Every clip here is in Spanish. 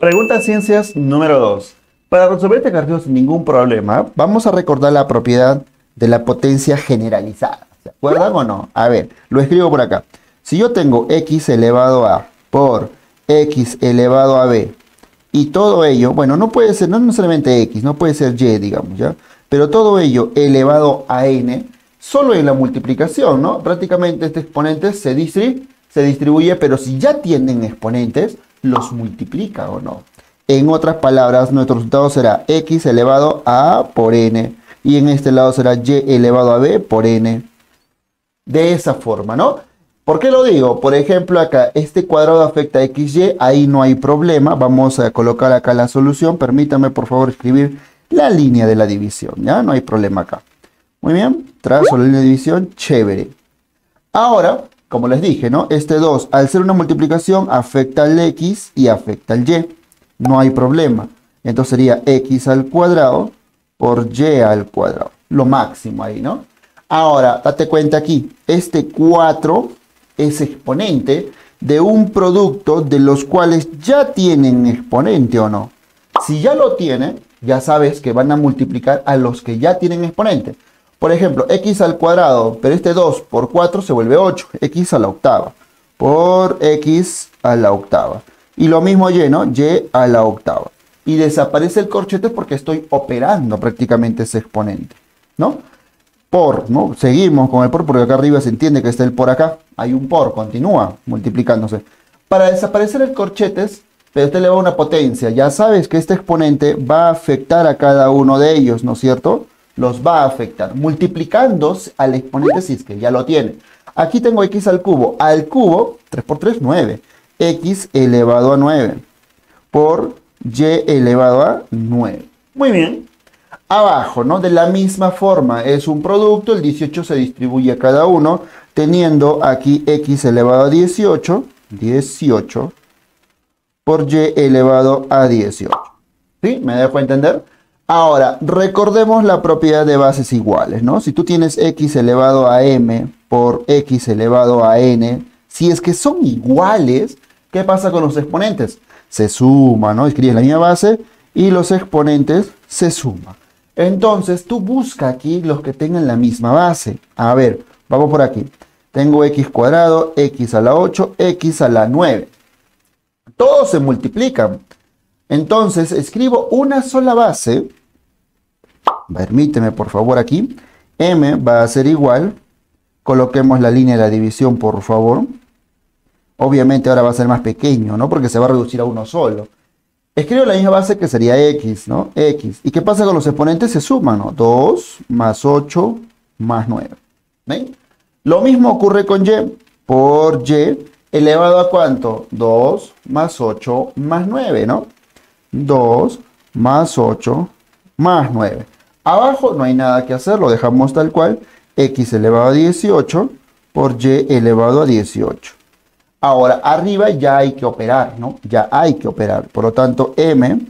Pregunta ciencias número 2. Para resolver este ejercicio sin ningún problema, vamos a recordar la propiedad de la potencia generalizada. ¿Se acuerdan o no? A ver, lo escribo por acá. Si yo tengo x elevado a por x elevado a b y todo ello, bueno, no puede ser, no necesariamente x, no puede ser y, digamos, ¿ya? Pero todo ello elevado a n, solo en la multiplicación, ¿no? Prácticamente este exponente se, se distribuye, pero si ya tienen exponentes, los multiplica o no. En otras palabras, nuestro resultado será x elevado a a por n. Y en este lado será y elevado a b por n. De esa forma, ¿no? ¿Por qué lo digo? Por ejemplo, acá este cuadrado afecta a xy, ahí no hay problema. Vamos a colocar acá la solución. Permítame, por favor, escribir la línea de la división, ¿ya? No hay problema acá. Muy bien, trazo la línea de división, chévere. Ahora, como les dije, ¿no? Este 2, al ser una multiplicación, afecta al x y afecta al y no hay problema. Entonces sería x al cuadrado por y al cuadrado. Lo máximo ahí, ¿no? Ahora, date cuenta aquí, este 4 es exponente de un producto de los cuales ya tienen exponente o no. Si ya lo tienen, ya sabes que van a multiplicar a los que ya tienen exponente. Por ejemplo, x al cuadrado, pero este 2 por 4 se vuelve 8, x a la octava, por x a la octava. Y lo mismo y. Y a la octava. Y desaparece el corchete porque estoy operando prácticamente ese exponente, ¿no? Por, ¿no? Seguimos con el por porque acá arriba se entiende que está el por acá. Hay un por, continúa multiplicándose. Para desaparecer el corchetes, pero este le va una potencia. Ya sabes que este exponente va a afectar a cada uno de ellos, ¿no es cierto? Los va a afectar, multiplicando al exponente si es que ya lo tiene. Aquí tengo x al cubo. Al cubo, 3 por 3, 9 x elevado a 9 por y elevado a 9. Muy bien. Abajo, ¿no? De la misma forma, es un producto, el 18 se distribuye a cada uno, teniendo aquí x elevado a 18, 18, por y elevado a 18. ¿Sí? ¿Me dejo entender? Ahora, recordemos la propiedad de bases iguales, ¿no? Si tú tienes x elevado a m por x elevado a n, si es que son iguales, ¿Qué pasa con los exponentes? Se suma, ¿no? Escribes la misma base y los exponentes se suman. Entonces, tú busca aquí los que tengan la misma base. A ver, vamos por aquí. Tengo x cuadrado, x a la 8, x a la 9. Todos se multiplican. Entonces, escribo una sola base. Permíteme, por favor, aquí. m va a ser igual. Coloquemos la línea de la división, por favor. Obviamente ahora va a ser más pequeño, ¿no? Porque se va a reducir a uno solo. Escribo la misma base que sería x, ¿no? x. ¿Y qué pasa con los exponentes? Se suman, ¿no? 2 más 8 más 9. ¿Ven? Lo mismo ocurre con y. Por y elevado a cuánto? 2 más 8 más 9, ¿no? 2 más 8 más 9. Abajo no hay nada que hacer, lo dejamos tal cual. x elevado a 18 por y elevado a 18. Ahora, arriba ya hay que operar, ¿no? Ya hay que operar. Por lo tanto, M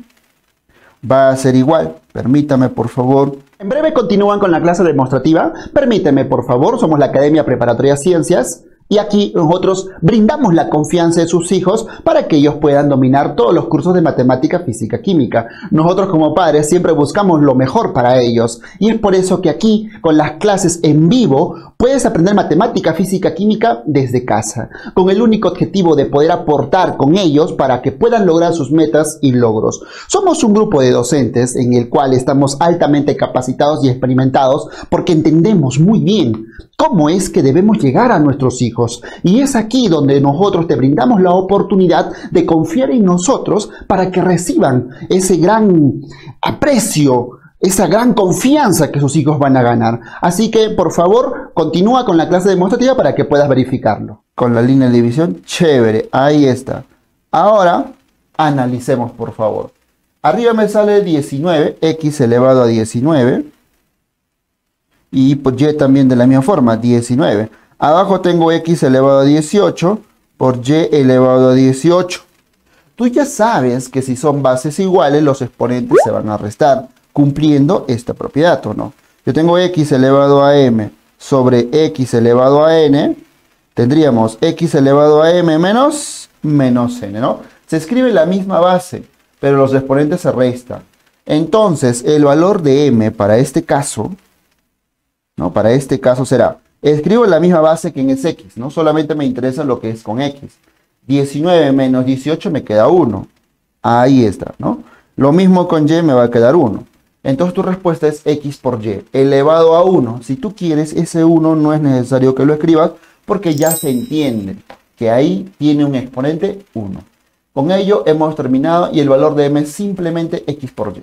va a ser igual. Permítame, por favor. En breve continúan con la clase demostrativa. Permíteme, por favor. Somos la Academia Preparatoria Ciencias. Y aquí nosotros brindamos la confianza de sus hijos para que ellos puedan dominar todos los cursos de matemática, física, química. Nosotros como padres siempre buscamos lo mejor para ellos. Y es por eso que aquí, con las clases en vivo, puedes aprender matemática, física, química desde casa, con el único objetivo de poder aportar con ellos para que puedan lograr sus metas y logros. Somos un grupo de docentes en el cual estamos altamente capacitados y experimentados porque entendemos muy bien cómo es que debemos llegar a nuestros hijos. Y es aquí donde nosotros te brindamos la oportunidad de confiar en nosotros para que reciban ese gran aprecio, esa gran confianza que sus hijos van a ganar. Así que, por favor, continúa con la clase demostrativa para que puedas verificarlo. Con la línea de división, chévere, ahí está. Ahora, analicemos, por favor. Arriba me sale 19, x elevado a 19 y pues y también de la misma forma, 19. Abajo tengo x elevado a 18 por y elevado a 18. Tú ya sabes que si son bases iguales, los exponentes se van a restar, cumpliendo esta propiedad, ¿o no? Yo tengo x elevado a m sobre x elevado a n, tendríamos x elevado a m menos menos n, ¿no? Se escribe la misma base. pero los exponentes se restan. Entonces, el valor de m para este caso, ¿no? Para este caso será, escribo la misma base que en es x, ¿no? Solamente me interesa lo que es con x. 19 menos 18 me queda 1. Ahí está, ¿no? Lo mismo con y me va a quedar 1. Entonces tu respuesta es x por y elevado a 1. Si tú quieres, ese 1 no es necesario que lo escribas porque ya se entiende que ahí tiene un exponente 1. Con ello hemos terminado y el valor de m es simplemente x por y.